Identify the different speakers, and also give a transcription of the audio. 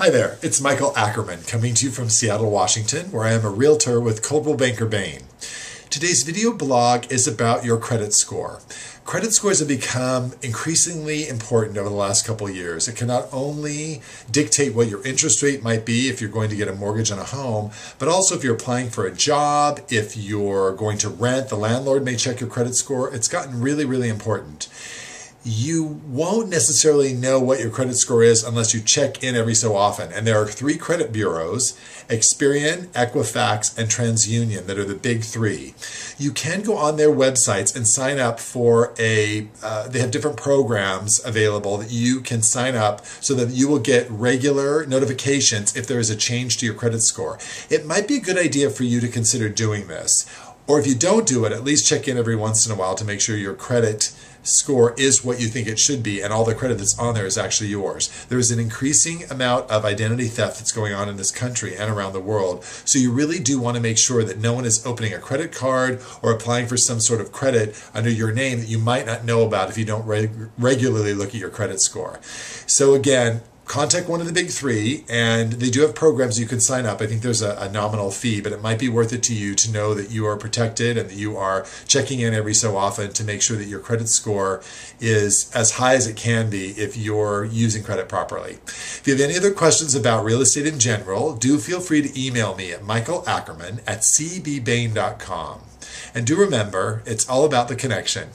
Speaker 1: Hi there, it's Michael Ackerman coming to you from Seattle, Washington, where I am a realtor with Coldwell Banker Bain. Today's video blog is about your credit score. Credit scores have become increasingly important over the last couple years. It can not only dictate what your interest rate might be if you're going to get a mortgage on a home, but also if you're applying for a job, if you're going to rent, the landlord may check your credit score. It's gotten really, really important you won't necessarily know what your credit score is unless you check in every so often. And there are three credit bureaus, Experian, Equifax, and TransUnion that are the big three. You can go on their websites and sign up for a, uh, they have different programs available that you can sign up so that you will get regular notifications if there is a change to your credit score. It might be a good idea for you to consider doing this. Or if you don't do it, at least check in every once in a while to make sure your credit score is what you think it should be and all the credit that's on there is actually yours. There is an increasing amount of identity theft that's going on in this country and around the world. So you really do want to make sure that no one is opening a credit card or applying for some sort of credit under your name that you might not know about if you don't reg regularly look at your credit score. So again, contact one of the big three, and they do have programs you can sign up. I think there's a, a, nominal fee, but it might be worth it to you to know that you are protected and that you are checking in every so often to make sure that your credit score is as high as it can be if you're using credit properly. If you have any other questions about real estate in general, do feel free to email me at michael ackerman at cbbain.com. And do remember, it's all about the connection.